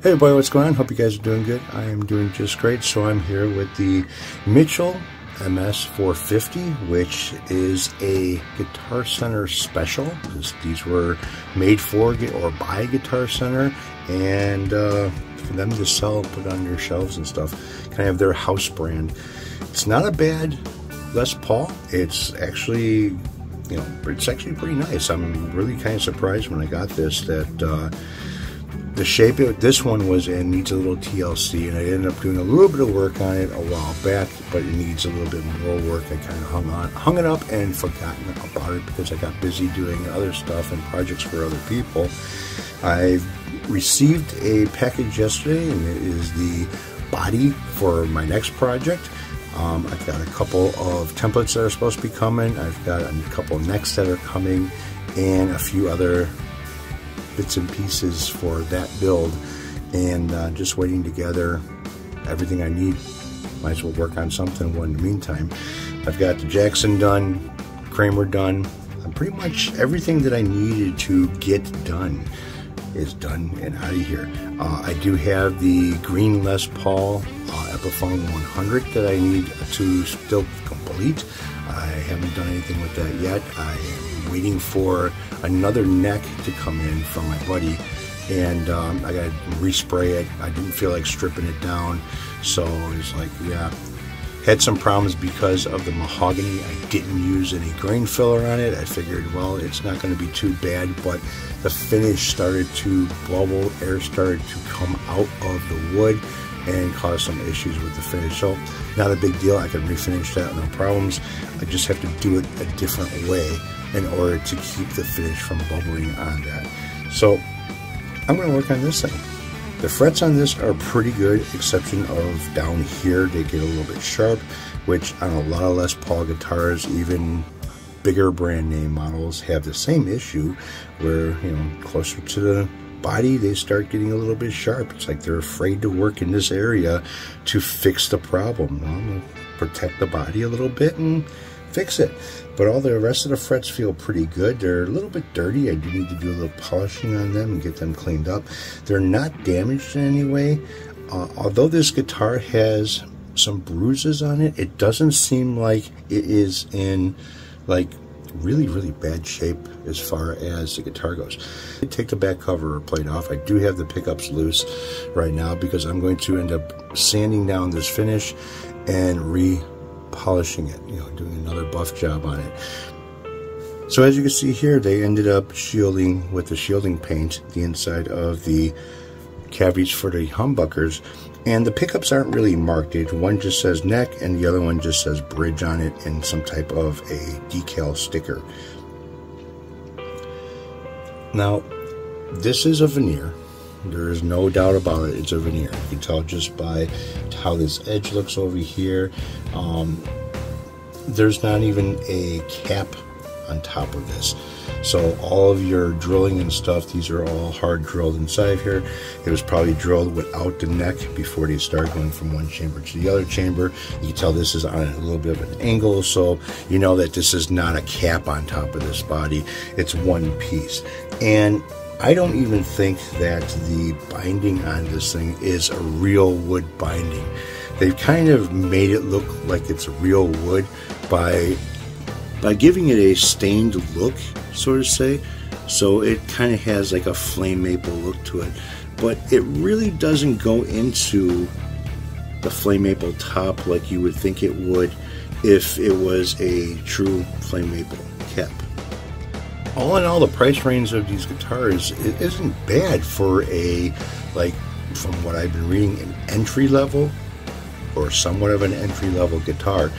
Hey everybody, what's going on? Hope you guys are doing good. I am doing just great. So I'm here with the Mitchell MS450, which is a Guitar Center special. These were made for or by Guitar Center, and uh, for them to sell, put on their shelves and stuff, kind of their house brand. It's not a bad Les Paul. It's actually, you know, it's actually pretty nice. I'm really kind of surprised when I got this that. Uh, the shape of this one was in needs a little TLC, and I ended up doing a little bit of work on it a while back, but it needs a little bit more work. I kind of hung on, hung it up, and forgotten about it because I got busy doing other stuff and projects for other people. I received a package yesterday, and it is the body for my next project. Um, I've got a couple of templates that are supposed to be coming. I've got a couple necks that are coming, and a few other bits and pieces for that build and uh, just waiting together everything I need. Might as well work on something in the meantime. I've got the Jackson done, Kramer done. Pretty much everything that I needed to get done is done and out of here. Uh, I do have the green Les Paul uh, Epiphone 100 that I need to still complete. I haven't done anything with that yet. I am waiting for another neck to come in from my buddy and um, I got to respray it. I didn't feel like stripping it down, so it's like, yeah. Had some problems because of the mahogany. I didn't use any grain filler on it. I figured, well, it's not going to be too bad, but the finish started to bubble. Air started to come out of the wood and cause some issues with the finish. So not a big deal. I can refinish that, no problems. I just have to do it a different way in order to keep the finish from bubbling on that. So I'm going to work on this thing. The frets on this are pretty good, exception of down here, they get a little bit sharp, which on a lot of Les Paul guitars, even bigger brand name models have the same issue where, you know, closer to the body, they start getting a little bit sharp. It's like they're afraid to work in this area to fix the problem. Well, protect the body a little bit and fix it. But all the rest of the frets feel pretty good. They're a little bit dirty. I do need to do a little polishing on them and get them cleaned up. They're not damaged in any way. Uh, although this guitar has some bruises on it, it doesn't seem like it is in like really, really bad shape as far as the guitar goes. I take the back cover plate off. I do have the pickups loose right now because I'm going to end up sanding down this finish and re polishing it, you know, doing another buff job on it. So as you can see here, they ended up shielding with the shielding paint the inside of the cavities for the humbuckers. And the pickups aren't really marked. One just says neck and the other one just says bridge on it and some type of a decal sticker. Now, this is a veneer. There is no doubt about it. It's a veneer. You can tell just by how this edge looks over here. Um, there's not even a cap on top of this. So all of your drilling and stuff, these are all hard drilled inside here. It was probably drilled without the neck before they start going from one chamber to the other chamber. You can tell this is on a little bit of an angle, so you know that this is not a cap on top of this body. It's one piece. And I don't even think that the binding on this thing is a real wood binding. They've kind of made it look like it's real wood by by giving it a stained look, so to say. So it kind of has like a flame maple look to it, but it really doesn't go into the flame maple top like you would think it would if it was a true flame maple all in all, the price range of these guitars it isn't bad for a, like, from what I've been reading, an entry level or somewhat of an entry level guitar.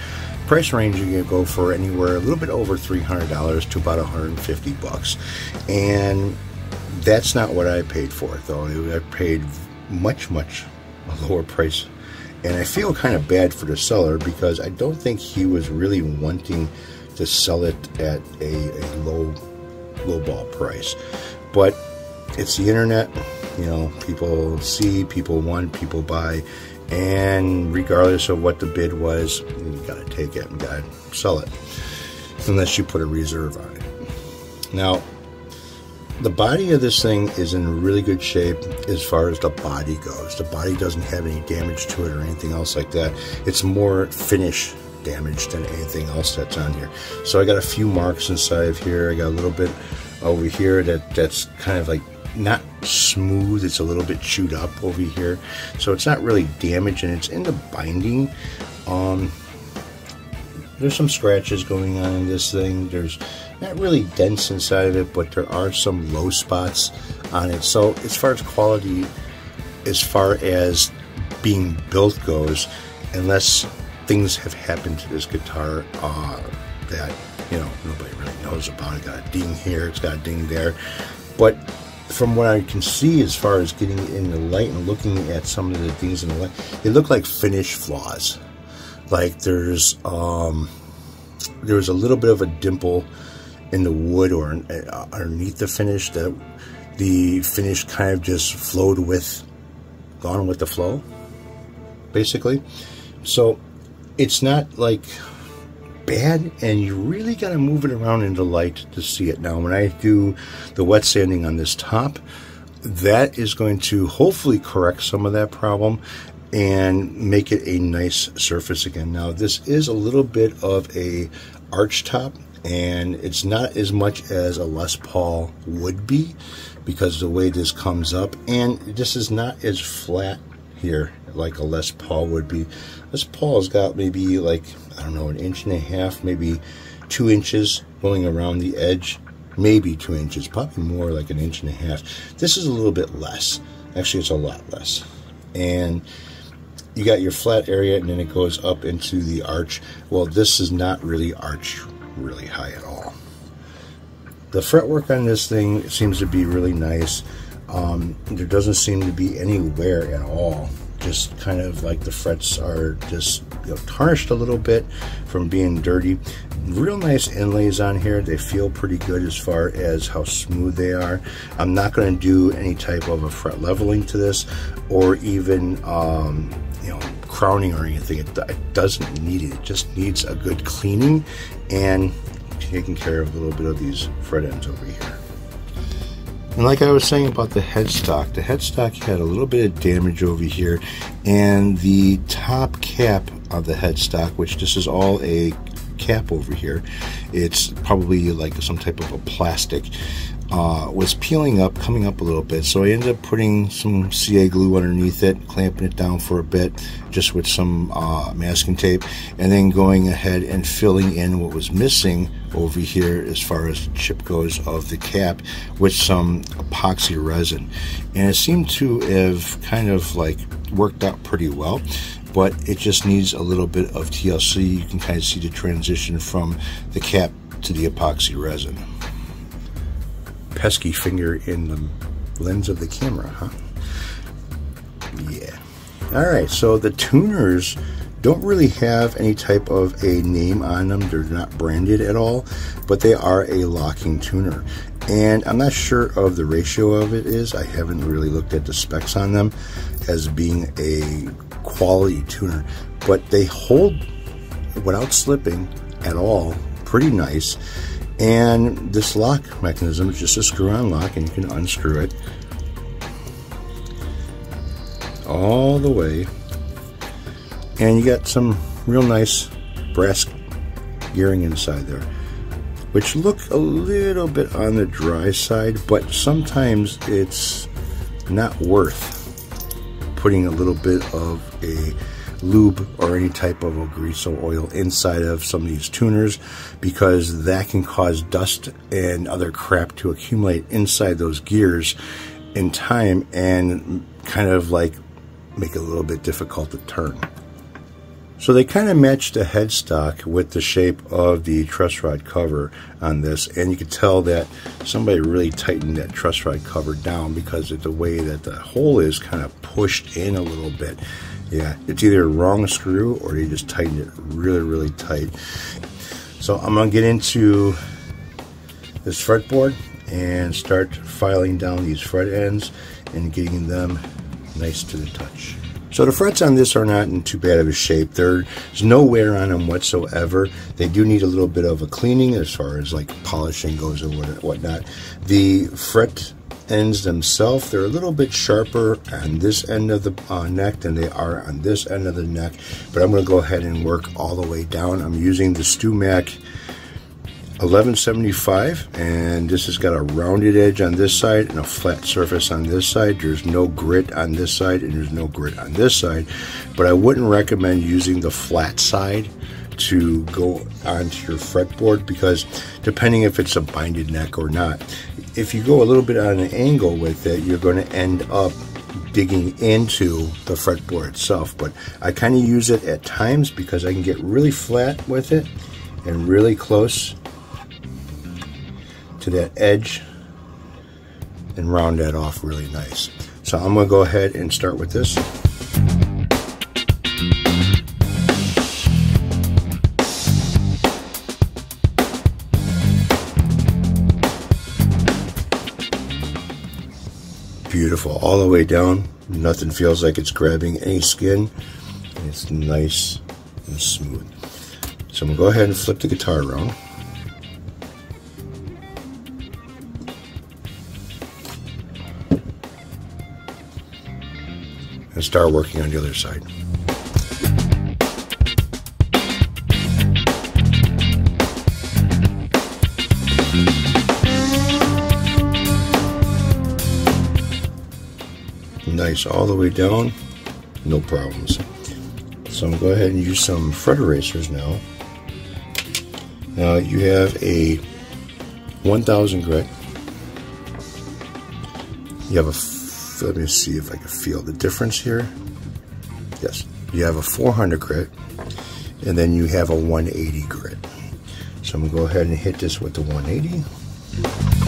Price range you can go for anywhere a little bit over $300 to about 150 bucks. And that's not what I paid for it, though. I paid much, much a lower price. And I feel kind of bad for the seller because I don't think he was really wanting to sell it at a, a low lowball price. But it's the internet, you know, people see, people want, people buy, and regardless of what the bid was, you gotta take it and gotta sell it. Unless you put a reserve on it. Now, the body of this thing is in really good shape as far as the body goes. The body doesn't have any damage to it or anything else like that. It's more finish damage than anything else that's on here. So I got a few marks inside of here. I got a little bit over here that that's kind of like not smooth. It's a little bit chewed up over here. So it's not really damaged and it's in the binding. Um, there's some scratches going on in this thing. There's not really dense inside of it, but there are some low spots on it. So as far as quality, as far as being built goes, unless things have happened to this guitar uh, that you know nobody really knows about. It got a ding here, it's got a ding there, but from what I can see, as far as getting in the light and looking at some of the things in the light, they look like finish flaws. Like there's um, there's a little bit of a dimple in the wood or uh, underneath the finish that the finish kind of just flowed with, gone with the flow, basically. So it's not like bad and you really got to move it around in the light to see it. Now when I do the wet sanding on this top, that is going to hopefully correct some of that problem and make it a nice surface again. Now this is a little bit of a arch top and it's not as much as a Les Paul would be because the way this comes up and this is not as flat here like a Les Paul would be. Les Paul's got maybe like, I don't know, an inch and a half, maybe two inches going around the edge, maybe two inches, probably more like an inch and a half. This is a little bit less. Actually, it's a lot less. And you got your flat area and then it goes up into the arch. Well, this is not really arch really high at all. The fretwork on this thing seems to be really nice. Um, there doesn't seem to be any wear at all. Just kind of like the frets are just you know, tarnished a little bit from being dirty. Real nice inlays on here. They feel pretty good as far as how smooth they are. I'm not going to do any type of a fret leveling to this or even um, you know crowning or anything. It, it doesn't need it. It just needs a good cleaning and taking care of a little bit of these fret ends over here. And like I was saying about the headstock, the headstock had a little bit of damage over here, and the top cap of the headstock, which this is all a cap over here, it's probably like some type of a plastic uh, was peeling up, coming up a little bit. So I ended up putting some CA glue underneath it, clamping it down for a bit, just with some uh, masking tape, and then going ahead and filling in what was missing over here as far as the chip goes of the cap with some epoxy resin. And it seemed to have kind of like worked out pretty well but it just needs a little bit of TLC. You can kind of see the transition from the cap to the epoxy resin pesky finger in the lens of the camera, huh? Yeah. All right, so the tuners don't really have any type of a name on them. They're not branded at all, but they are a locking tuner. And I'm not sure of the ratio of it is. I haven't really looked at the specs on them as being a quality tuner, but they hold without slipping at all pretty nice. And this lock mechanism is just a screw-on lock and you can unscrew it all the way. And you got some real nice brass gearing inside there, which look a little bit on the dry side, but sometimes it's not worth putting a little bit of a lube or any type of or oil inside of some of these tuners because that can cause dust and other crap to accumulate inside those gears in time and kind of like make it a little bit difficult to turn. So they kind of match the headstock with the shape of the truss rod cover on this, and you can tell that somebody really tightened that truss rod cover down because of the way that the hole is kind of pushed in a little bit. Yeah, it's either a wrong screw or they just tightened it really, really tight. So I'm gonna get into this fretboard and start filing down these fret ends and getting them nice to the touch. So the frets on this are not in too bad of a shape. There's no wear on them whatsoever. They do need a little bit of a cleaning as far as like polishing goes or whatnot. The fret ends themselves, they're a little bit sharper on this end of the uh, neck than they are on this end of the neck. But I'm going to go ahead and work all the way down. I'm using the StewMac 1175 and this has got a rounded edge on this side and a flat surface on this side there's no grit on this side and there's no grit on this side but I wouldn't recommend using the flat side to go onto your fretboard because depending if it's a binded neck or not if you go a little bit on an angle with it you're going to end up digging into the fretboard itself but I kind of use it at times because I can get really flat with it and really close to that edge and round that off really nice. So I'm going to go ahead and start with this. Beautiful, all the way down. Nothing feels like it's grabbing any skin. It's nice and smooth. So I'm to go ahead and flip the guitar around. and start working on the other side. All the way down, no problems. So I'm going to go ahead and use some fret erasers now. Now you have a 1000 grit. You have a let me see if I can feel the difference here. Yes, you have a 400 grit, and then you have a 180 grit. So I'm gonna go ahead and hit this with the 180.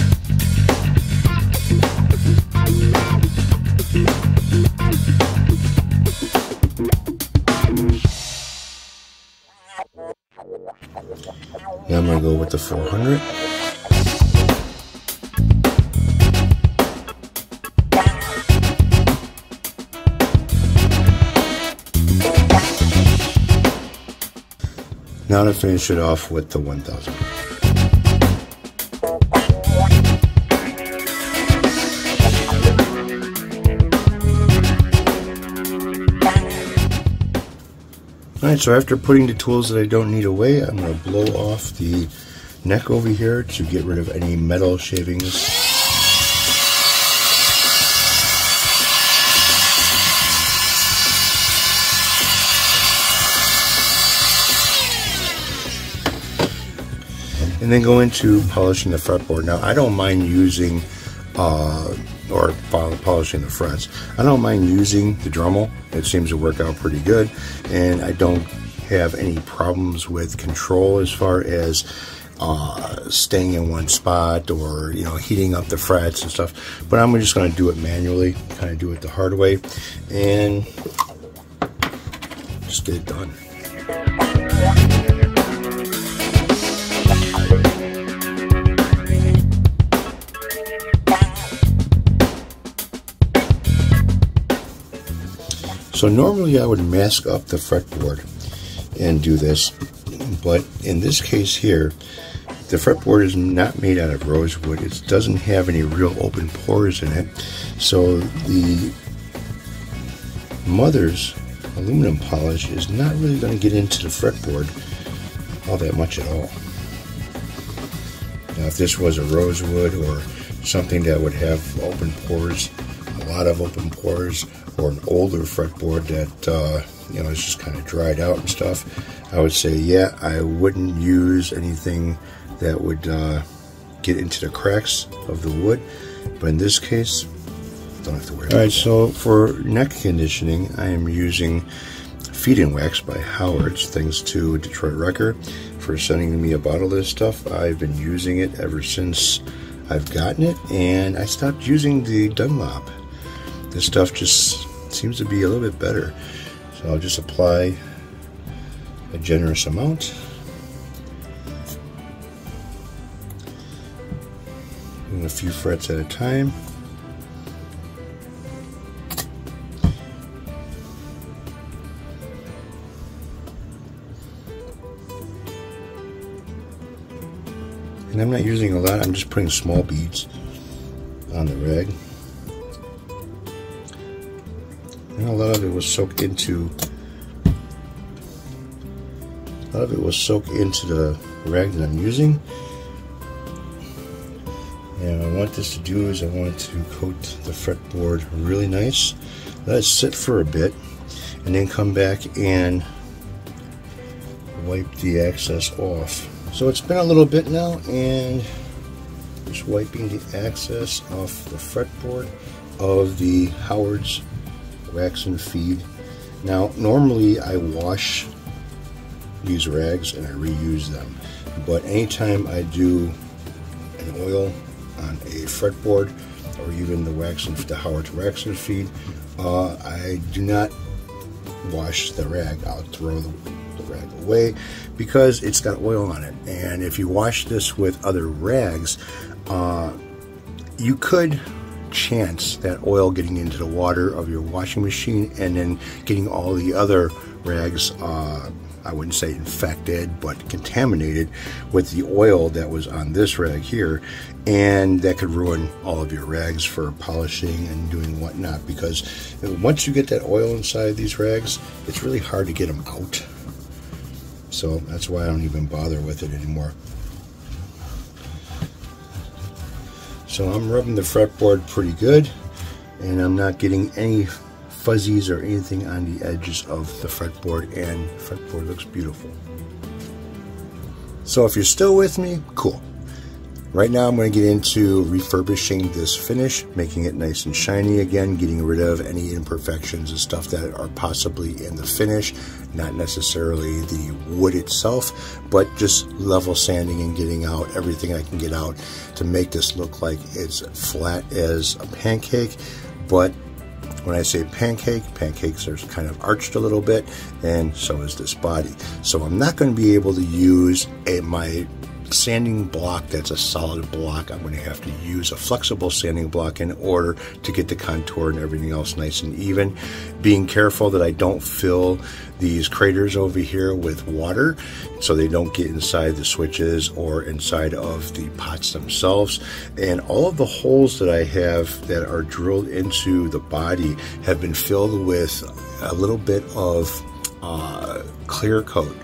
The 400. Now to finish it off with the 1000. Alright, so after putting the tools that I don't need away, I'm going to blow off the neck over here to get rid of any metal shavings and then go into polishing the fretboard. Now, I don't mind using, uh, or polishing the frets. I don't mind using the Dremel. It seems to work out pretty good, and I don't have any problems with control as far as uh, staying in one spot or you know heating up the frets and stuff. But I'm just going to do it manually, kind of do it the hard way, and just get it done. So normally I would mask up the fretboard and do this, but in this case here, the fretboard is not made out of rosewood. It doesn't have any real open pores in it. So the Mothers aluminum polish is not really going to get into the fretboard all that much at all. Now if this was a rosewood or something that would have open pores, a lot of open pores, or an older fretboard that uh, you know is just kind of dried out and stuff, I would say yeah, I wouldn't use anything that would uh, get into the cracks of the wood. But in this case, don't have to worry. All right, so for neck conditioning, I am using Feed-N-Wax by Howard's. Thanks to Detroit Wrecker for sending me a bottle of this stuff. I've been using it ever since I've gotten it, and I stopped using the Dunlop this stuff just seems to be a little bit better. So I'll just apply a generous amount. a few frets at a time. And I'm not using a lot, I'm just putting small beads on the rag. And a lot of it was soaked into a lot of it will soak into the rag that I'm using. This to do is I want to coat the fretboard really nice. Let it sit for a bit and then come back and wipe the excess off. So it's been a little bit now and just wiping the excess off the fretboard of the Howard's wax and feed. Now normally I wash these rags and I reuse them but anytime I do an oil fretboard or even the wax and the Howard's wax and feed uh, I do not wash the rag. I'll throw the, the rag away because it's got oil on it. And if you wash this with other rags uh, you could chance that oil getting into the water of your washing machine and then getting all the other rags uh, I wouldn't say infected, but contaminated with the oil that was on this rag here. And that could ruin all of your rags for polishing and doing whatnot because once you get that oil inside these rags, it's really hard to get them out. So that's why I don't even bother with it anymore. So I'm rubbing the fretboard pretty good and I'm not getting any fuzzies or anything on the edges of the fretboard and fretboard looks beautiful. So if you're still with me, cool. Right now I'm going to get into refurbishing this finish, making it nice and shiny again, getting rid of any imperfections and stuff that are possibly in the finish, not necessarily the wood itself, but just level sanding and getting out everything I can get out to make this look like it's flat as a pancake, but when I say pancake, pancakes are kind of arched a little bit, and so is this body. So I'm not going to be able to use a, my sanding block that's a solid block, I'm going to have to use a flexible sanding block in order to get the contour and everything else nice and even. Being careful that I don't fill these craters over here with water so they don't get inside the switches or inside of the pots themselves. And all of the holes that I have that are drilled into the body have been filled with a little bit of uh, clear coat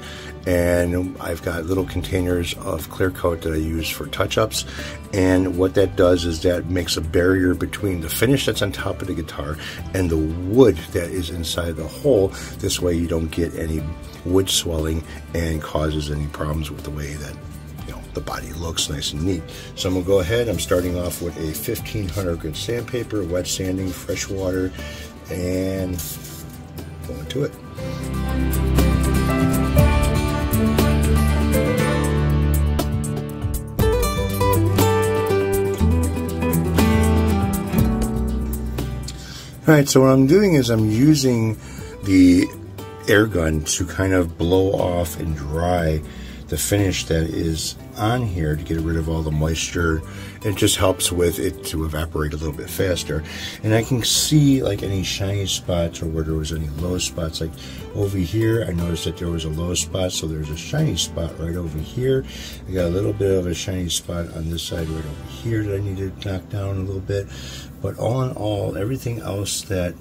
and I've got little containers of clear coat that I use for touch-ups. And what that does is that makes a barrier between the finish that's on top of the guitar and the wood that is inside the hole. This way you don't get any wood swelling and causes any problems with the way that you know the body looks nice and neat. So I'm gonna go ahead I'm starting off with a 1500 grit sandpaper wet sanding fresh water and going to it Alright, so what I'm doing is I'm using the air gun to kind of blow off and dry the finish that is on here to get rid of all the moisture. It just helps with it to evaporate a little bit faster. And I can see like any shiny spots or where there was any low spots. Like over here, I noticed that there was a low spot, so there's a shiny spot right over here. I got a little bit of a shiny spot on this side right over here that I need to knock down a little bit. But all in all, everything else that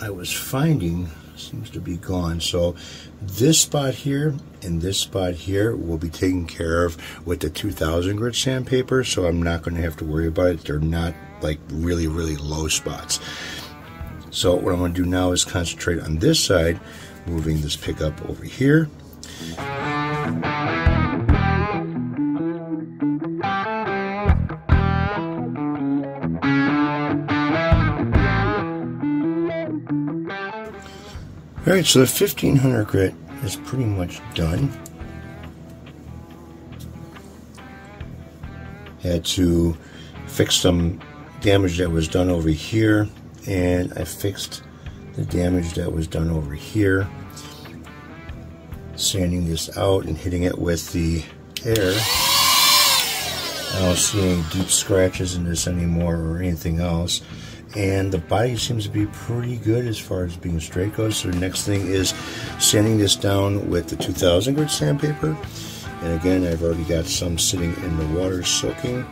I was finding seems to be gone. So this spot here and this spot here will be taken care of with the 2000 grit sandpaper. So I'm not going to have to worry about it. They're not like really, really low spots. So what I'm going to do now is concentrate on this side, moving this pickup over here. All right, so the 1500 grit is pretty much done. Had to fix some damage that was done over here, and I fixed the damage that was done over here. Sanding this out and hitting it with the air. I don't see any deep scratches in this anymore or anything else and the body seems to be pretty good as far as being straight goes. So the next thing is sanding this down with the 2000 grit sandpaper And again, I've already got some sitting in the water soaking.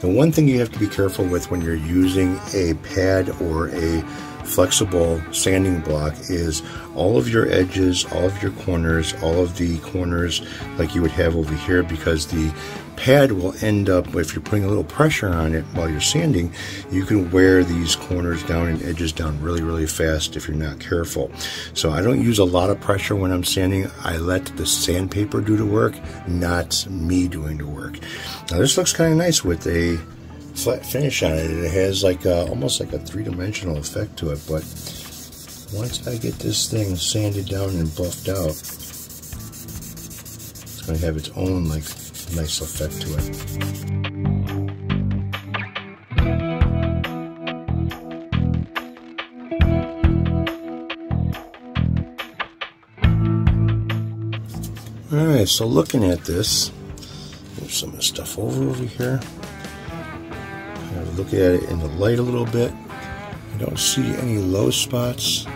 The one thing you have to be careful with when you're using a pad or a flexible sanding block is all of your edges, all of your corners, all of the corners like you would have over here because the pad will end up, if you're putting a little pressure on it while you're sanding, you can wear these corners down and edges down really, really fast if you're not careful. So I don't use a lot of pressure when I'm sanding. I let the sandpaper do the work, not me doing the work. Now this looks kind of nice with a flat finish on it. It has like a, almost like a three-dimensional effect to it, but once I get this thing sanded down and buffed out, it's going to have its own like nice effect to it. Alright, so looking at this, move some of the stuff over over here. Look at it in the light a little bit. I don't see any low spots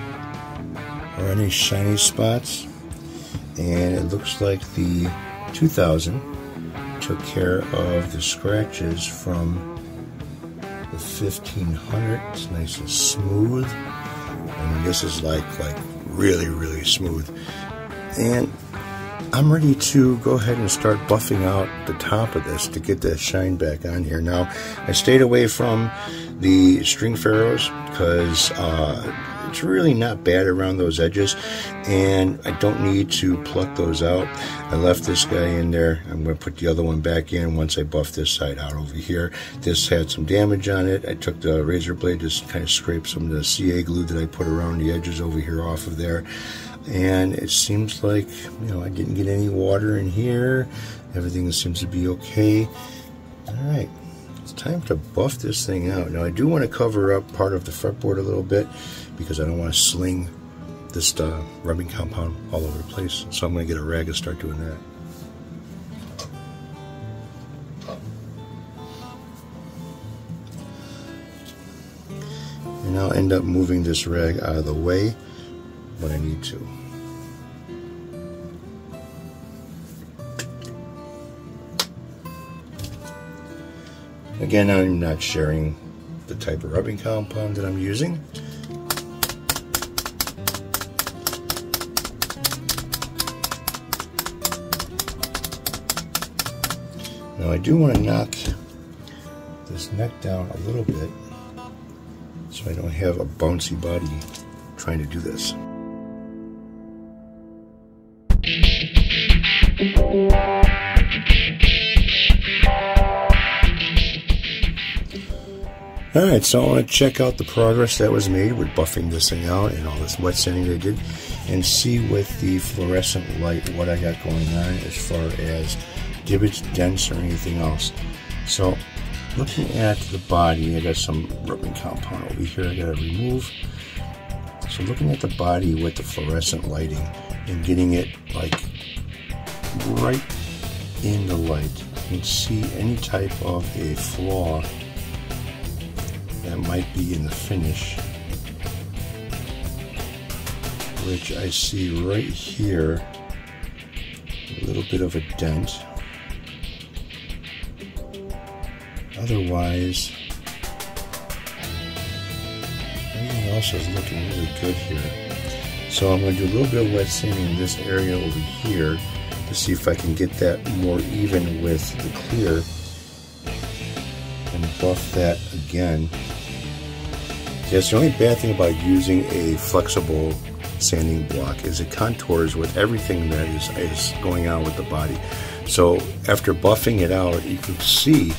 or any shiny spots. And it looks like the 2000 took care of the scratches from the 1500. It's nice and smooth. Mean, this is like like really really smooth. And I'm ready to go ahead and start buffing out the top of this to get that shine back on here. Now, I stayed away from the string ferrules because uh, it's really not bad around those edges and I don't need to pluck those out. I left this guy in there. I'm going to put the other one back in once I buff this side out over here. This had some damage on it. I took the razor blade, just kind of scraped some of the CA glue that I put around the edges over here off of there. And it seems like, you know, I didn't get any water in here. Everything seems to be okay. All right it's time to buff this thing out. Now I do want to cover up part of the fretboard a little bit because I don't want to sling this uh, rubbing compound all over the place. So I'm going to get a rag and start doing that. And I'll end up moving this rag out of the way when I need to. Again, I'm not sharing the type of rubbing compound that I'm using. Now I do want to knock this neck down a little bit so I don't have a bouncy body trying to do this. Alright, so I want to check out the progress that was made with buffing this thing out and all this wet sanding they did and see with the fluorescent light what I got going on as far as divots, dents, or anything else. So looking at the body, I got some rubbing compound over here I got to remove. So looking at the body with the fluorescent lighting and getting it like right in the light, you can see any type of a flaw that might be in the finish which I see right here a little bit of a dent otherwise everything else is looking really good here so I'm going to do a little bit of wet sanding in this area over here to see if I can get that more even with the clear and buff that again Yes, the only bad thing about using a flexible sanding block is it contours with everything that is, is going on with the body. So after buffing it out, you can see,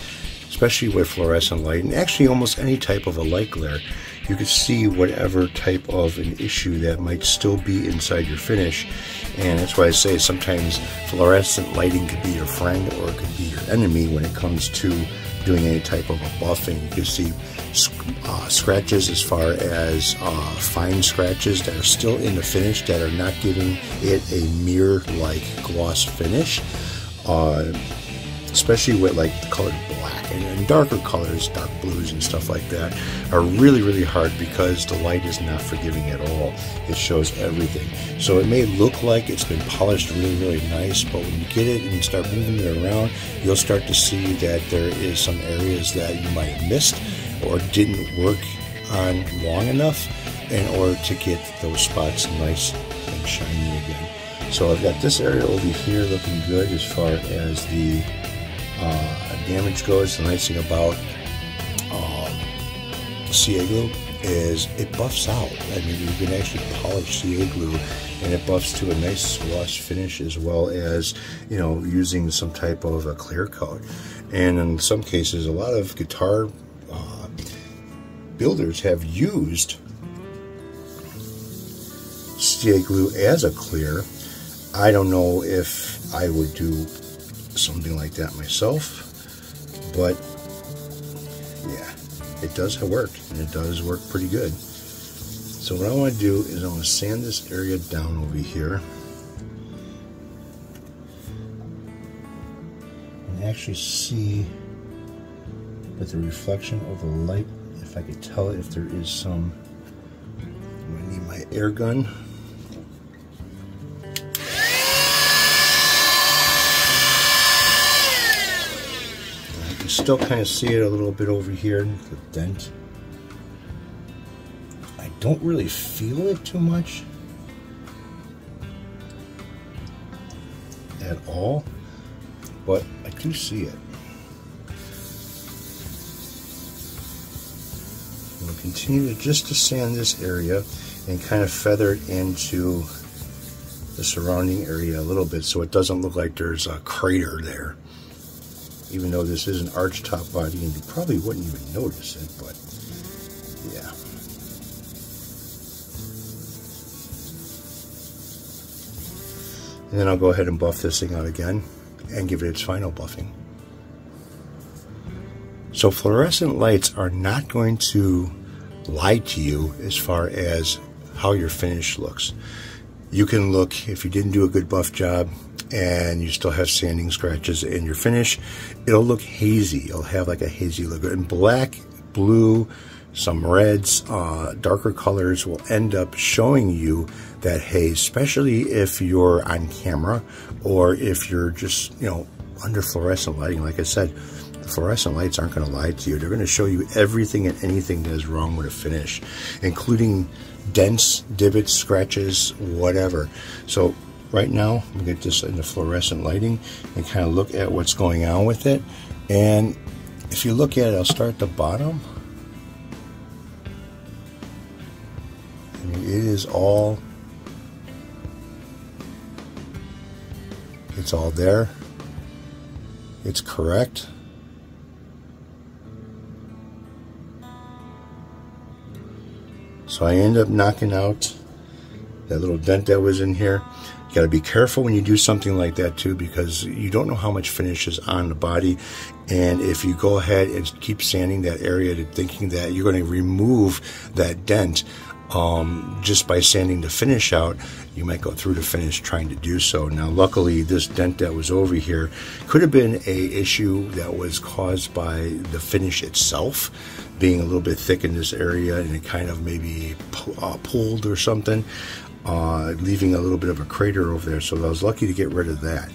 especially with fluorescent light, and actually almost any type of a light glare, you can see whatever type of an issue that might still be inside your finish. And that's why I say sometimes fluorescent lighting could be your friend or it could be your enemy when it comes to doing any type of a buffing. You can see uh, scratches as far as uh, fine scratches that are still in the finish that are not giving it a mirror-like gloss finish. Uh, especially with like the color black and, and, darker colors, dark blues and stuff like that, are really, really hard because the light is not forgiving at all. It shows everything. So it may look like it's been polished really, really nice, but when you get it and you start moving it around, you'll start to see that there is some areas that you might have missed or didn't work on long enough in order to get those spots nice and shiny again. So I've got this area over here looking good as far as the uh, damage goes. The nice thing about um, CA glue is it buffs out. I mean, you can actually polish CA glue and it buffs to a nice gloss finish as well as, you know, using some type of a clear coat. And in some cases, a lot of guitar uh, builders have used CA glue as a clear I don't know if I would do something like that myself, but yeah, it does work, and it does work pretty good. So what I want to do is I want to sand this area down over here. And actually see with the reflection of the light, if I could tell if there is some, I need my air gun. Still kind of see it a little bit over here, the dent. I don't really feel it too much at all, but I do see it. To continue to just to sand this area and kind of feather it into the surrounding area a little bit so it doesn't look like there's a crater there even though this is an arch top body and you probably wouldn't even notice it, but yeah. And then I'll go ahead and buff this thing out again and give it its final buffing. So fluorescent lights are not going to lie to you as far as how your finish looks. You can look, if you didn't do a good buff job, and you still have sanding scratches in your finish, it'll look hazy. It'll have like a hazy look. And black, blue, some reds, uh, darker colors will end up showing you that haze, especially if you're on camera or if you're just, you know, under fluorescent lighting. Like I said, the fluorescent lights aren't going to lie to you. They're going to show you everything and anything that is wrong with a finish, including dents, divots, scratches, whatever. So right now. We get this in the fluorescent lighting and kind of look at what's going on with it. And if you look at it, I'll start at the bottom. I mean, it is all, it's all there. It's correct. So I end up knocking out that little dent that was in here. You got to be careful when you do something like that too, because you don't know how much finish is on the body. And if you go ahead and keep sanding that area thinking that you're going to remove that dent, um, just by sanding the finish out, you might go through the finish trying to do so. Now, luckily, this dent that was over here could have been a issue that was caused by the finish itself being a little bit thick in this area and it kind of maybe uh, pulled or something uh, leaving a little bit of a crater over there. So I was lucky to get rid of that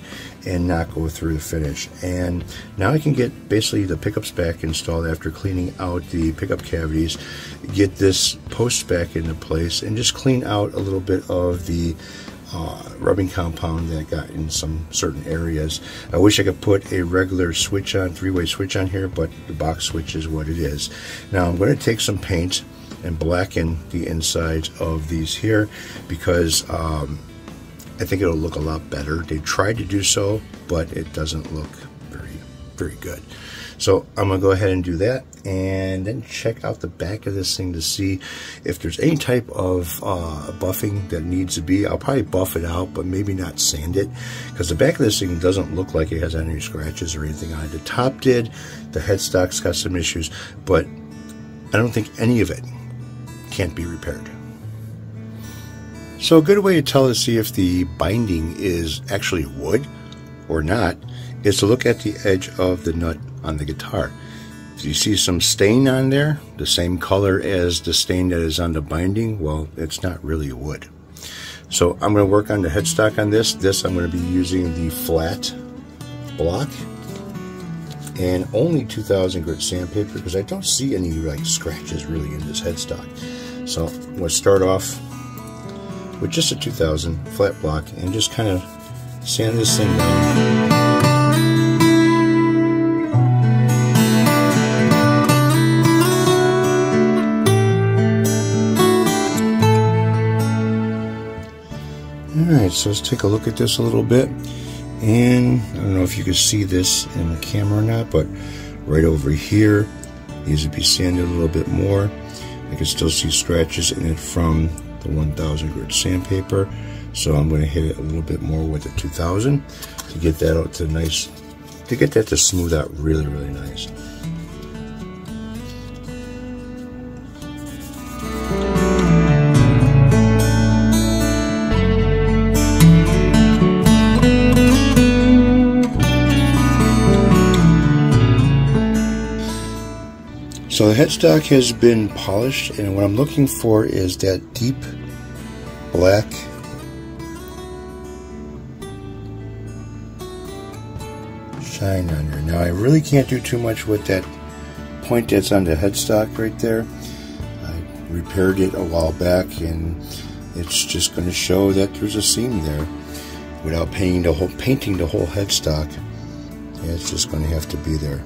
and not go through the finish. And now I can get basically the pickups back installed after cleaning out the pickup cavities, get this post back into place, and just clean out a little bit of the uh, rubbing compound that got in some certain areas. I wish I could put a regular switch on, three-way switch on here, but the box switch is what it is. Now I'm going to take some paint and blacken the insides of these here because um, I think it'll look a lot better. They tried to do so, but it doesn't look very, very good. So I'm to go ahead and do that and then check out the back of this thing to see if there's any type of uh, buffing that needs to be. I'll probably buff it out, but maybe not sand it because the back of this thing doesn't look like it has any scratches or anything on it. The top did, the headstock's got some issues, but I don't think any of it can't be repaired. So a good way to tell to see if the binding is actually wood or not is to look at the edge of the nut on the guitar. If you see some stain on there? The same color as the stain that is on the binding? Well, it's not really wood. So I'm going to work on the headstock on this. This I'm going to be using the flat block and only 2000 grit sandpaper because I don't see any like scratches really in this headstock. So to start off with just a 2000 flat block and just kind of sand this thing down. Alright, so let's take a look at this a little bit. And I don't know if you can see this in the camera or not, but right over here these would be sanded a little bit more. I can still see scratches in it from the 1000 grit sandpaper. So I'm going to hit it a little bit more with the 2000 to get that out to nice, to get that to smooth out really, really nice. So the headstock has been polished and what I'm looking for is that deep black shine on there. Now I really can't do too much with that point that's on the headstock right there. I repaired it a while back and it's just going to show that there's a seam there without painting the whole painting the whole headstock. Yeah, it's just going to have to be there.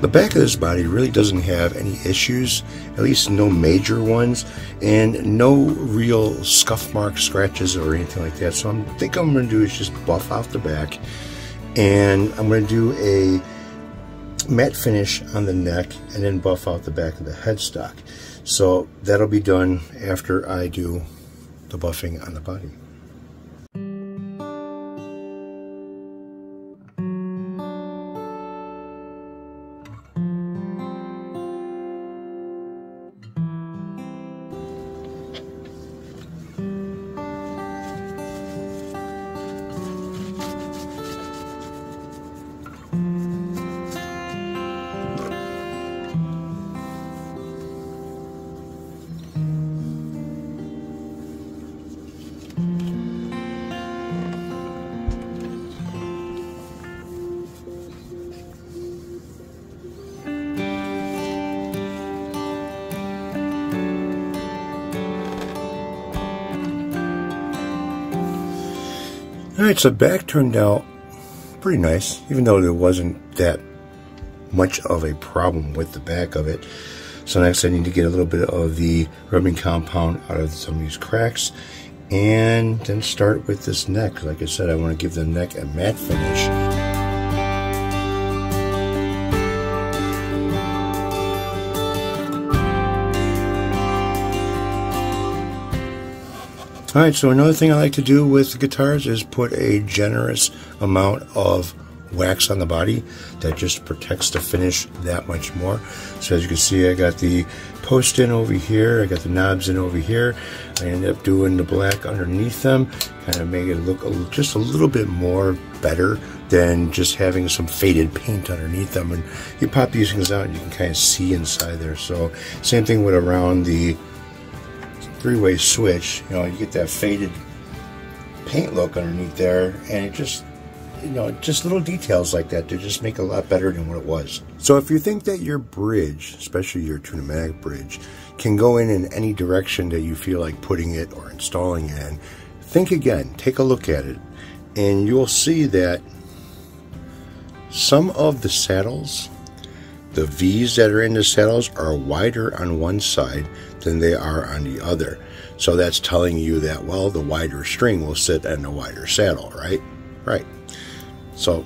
The back of this body really doesn't have any issues, at least no major ones, and no real scuff marks, scratches, or anything like that. So I think I'm going to do is just buff out the back, and I'm going to do a matte finish on the neck, and then buff out the back of the headstock. So that'll be done after I do the buffing on the body. Alright, so back turned out pretty nice, even though there wasn't that much of a problem with the back of it. So next I need to get a little bit of the rubbing compound out of some of these cracks and then start with this neck. Like I said, I want to give the neck a matte finish. Alright, so another thing I like to do with guitars is put a generous amount of wax on the body that just protects the finish that much more. So as you can see, I got the post in over here, I got the knobs in over here. I end up doing the black underneath them, kind of make it look just a little bit more better than just having some faded paint underneath them. And you pop these things out and you can kind of see inside there. So same thing with around the three-way switch, you know, you get that faded paint look underneath there, and it just, you know, just little details like that to just make it a lot better than what it was. So if you think that your bridge, especially your Tune-o-matic bridge, can go in in any direction that you feel like putting it or installing it in, think again, take a look at it, and you'll see that some of the saddles the V's that are in the saddles are wider on one side than they are on the other. So that's telling you that, well, the wider string will sit in a wider saddle, right? Right. So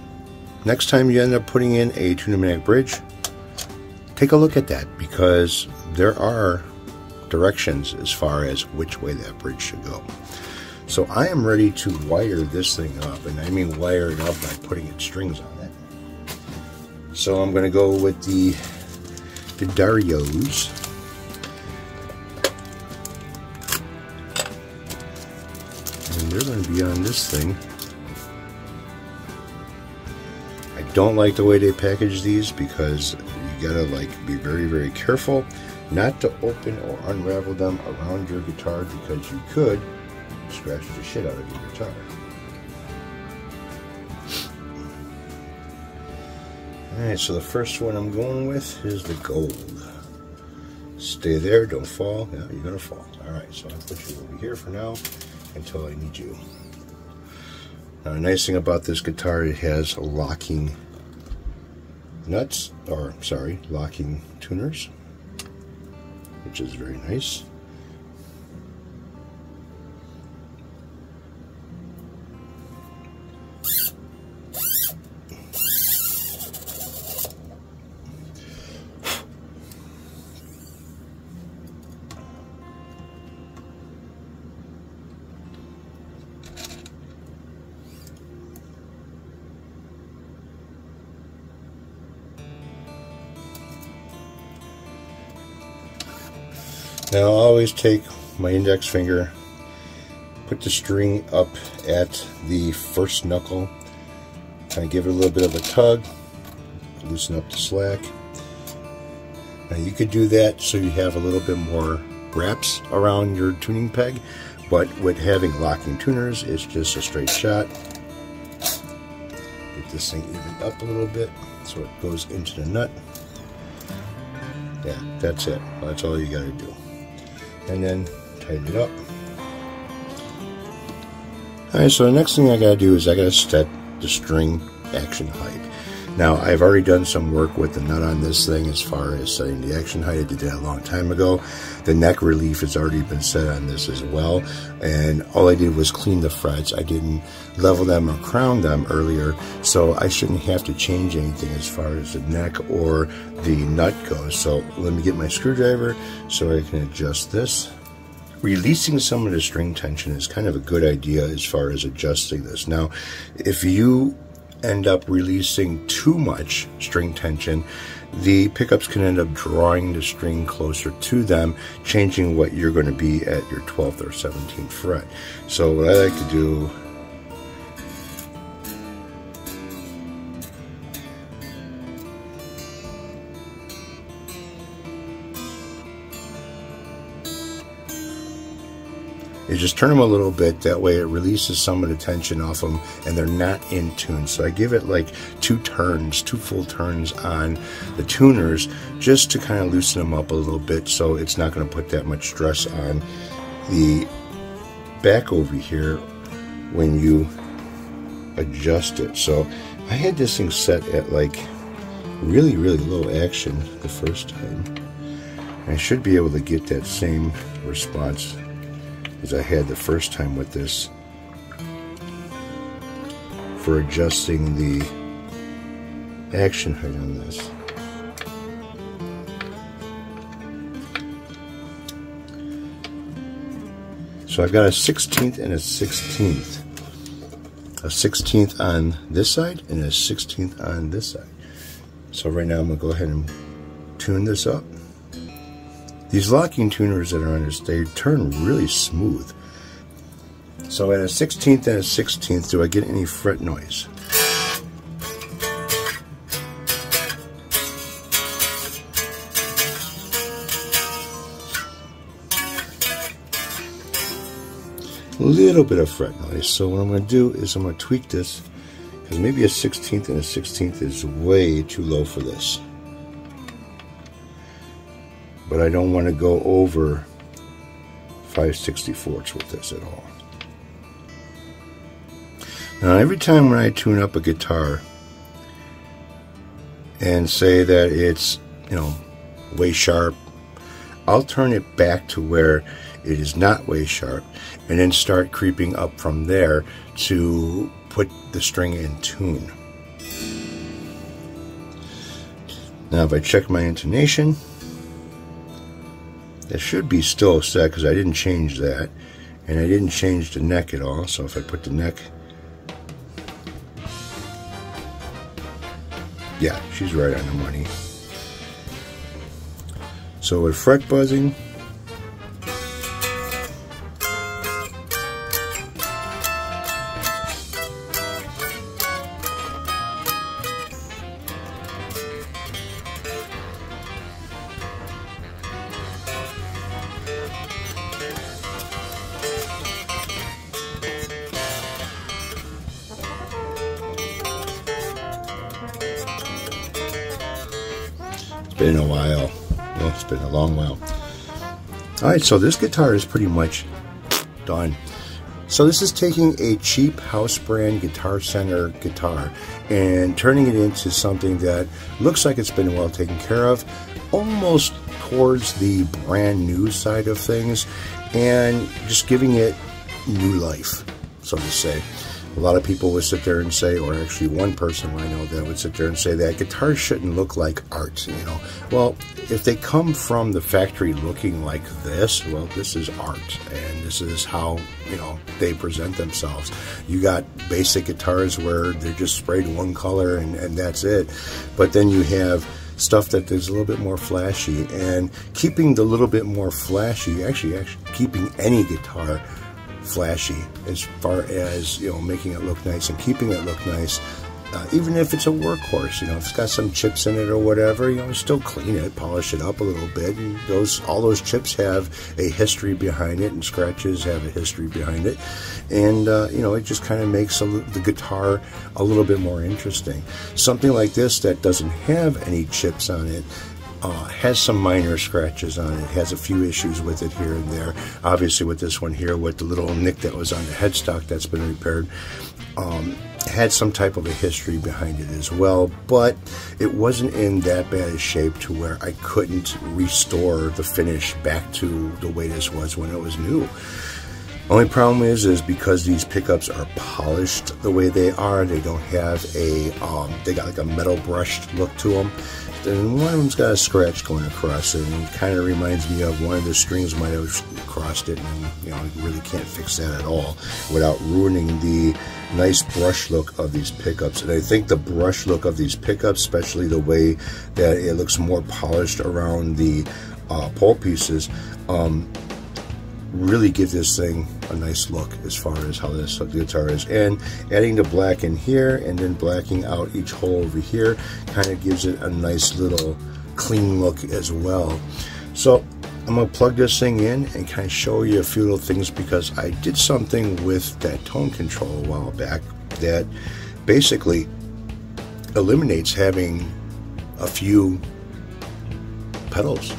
next time you end up putting in a Tune-o-matic bridge, take a look at that because there are directions as far as which way that bridge should go. So I am ready to wire this thing up, and I mean wire it up by putting its strings on. So I'm going to go with the, the D'Addarios. And they're going to be on this thing. I don't like the way they package these because you gotta like be very very careful not to open or unravel them around your guitar because you could scratch the shit out of your guitar. Alright, so the first one I'm going with is the gold. Stay there, don't fall. Yeah, you're gonna fall. Alright, so I'll put you over here for now until I need you. Now, the nice thing about this guitar, it has locking nuts, or sorry, locking tuners, which is very nice. Take my index finger, put the string up at the first knuckle, kind of give it a little bit of a tug, loosen up the slack. Now you could do that so you have a little bit more wraps around your tuning peg, but with having locking tuners, it's just a straight shot. Get this thing even up a little bit so it goes into the nut. Yeah, that's it. That's all you got to do and then tighten it up. Alright, so the next thing I gotta do is I gotta set the string action height. Now, I've already done some work with the nut on this thing as far as setting the action height. I did that a long time ago. The neck relief has already been set on this as well. And all I did was clean the frets. I didn't level them or crown them earlier, so I shouldn't have to change anything as far as the neck or the nut goes. So let me get my screwdriver so I can adjust this. Releasing some of the string tension is kind of a good idea as far as adjusting this. Now, if you end up releasing too much string tension, the pickups can end up drawing the string closer to them, changing what you're going to be at your 12th or 17th fret. So what I like to do is just turn them a little bit. That way it releases some of the tension off them and they're not in tune. So I give it like two turns, two full turns on the tuners just to kind of loosen them up a little bit so it's not going to put that much stress on the back over here when you adjust it. So I had this thing set at like really, really low action the first time. I should be able to get that same response as I had the first time with this for adjusting the action height on this. So I've got a 16th and a 16th. A 16th on this side and a 16th on this side. So right now I'm going to go ahead and tune this up. These locking tuners that are on this, they turn really smooth. So at a 16th and a 16th, do I get any fret noise? A little bit of fret noise. So what I'm going to do is I'm going to tweak this because maybe a 16th and a 16th is way too low for this but I don't want to go over 5 64ths with this at all. Now every time when I tune up a guitar and say that it's, you know, way sharp, I'll turn it back to where it is not way sharp and then start creeping up from there to put the string in tune. Now if I check my intonation, it should be still set because I didn't change that. And I didn't change the neck at all. So if I put the neck... Yeah, she's right on the money. So with fret buzzing, It's been a while. Well, it's been a long while. All right, so this guitar is pretty much done. So this is taking a cheap house brand Guitar Center guitar and turning it into something that looks like it's been well taken care of, almost towards the brand new side of things, and just giving it new life, so to say. A lot of people would sit there and say, or actually one person I know that would sit there and say that guitars shouldn't look like art, you know. Well, if they come from the factory looking like this, well, this is art, and this is how, you know, they present themselves. You got basic guitars where they're just sprayed one color and, and that's it. But then you have stuff that is a little bit more flashy and keeping the little bit more flashy, actually, actually keeping any guitar flashy as far as you know making it look nice and keeping it look nice. Uh, even if it's a workhorse you know if it's got some chips in it or whatever you know still clean it polish it up a little bit and those all those chips have a history behind it and scratches have a history behind it. And uh, you know it just kind of makes a, the guitar a little bit more interesting. Something like this that doesn't have any chips on it uh, has some minor scratches on it, has a few issues with it here and there. Obviously, with this one here, with the little nick that was on the headstock that's been repaired, um, had some type of a history behind it as well, but it wasn't in that bad a shape to where I couldn't restore the finish back to the way this was when it was new. Only problem is, is because these pickups are polished the way they are, they don't have a, um, they got like a metal brushed look to them and one of them's got a scratch going across it, and it kind of reminds me of one of the strings might have crossed it, and you know, you really can't fix that at all without ruining the nice brush look of these pickups. And I think the brush look of these pickups, especially the way that it looks more polished around the uh, pole pieces, um, really give this thing a nice look as far as how this the guitar is. And adding the black in here and then blacking out each hole over here kind of gives it a nice little clean look as well. So I'm to plug this thing in and kind of show you a few little things because I did something with that tone control a while back that basically eliminates having a few pedals